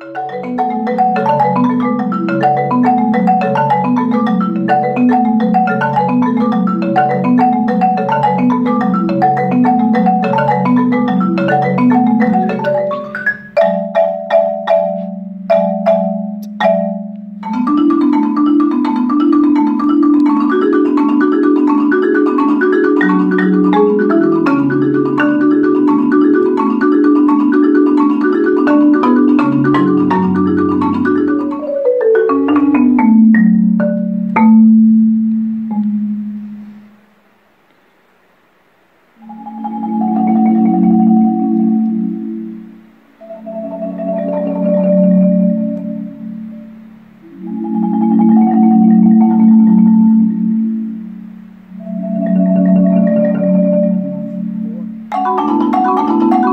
Thank うん。